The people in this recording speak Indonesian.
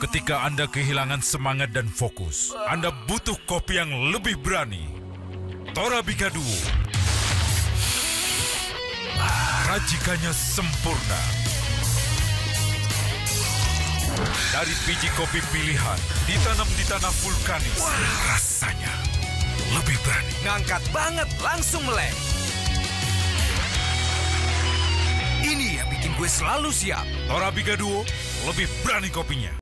Ketika Anda kehilangan semangat dan fokus, Anda butuh kopi yang lebih berani. Torabika Duo. Ah, racikannya sempurna. Dari biji kopi pilihan, ditanam di tanah vulkanis. Rasanya lebih berani. Ngangkat banget, langsung melek. Ini yang bikin gue selalu siap. Torabika Duo lebih berani kopinya.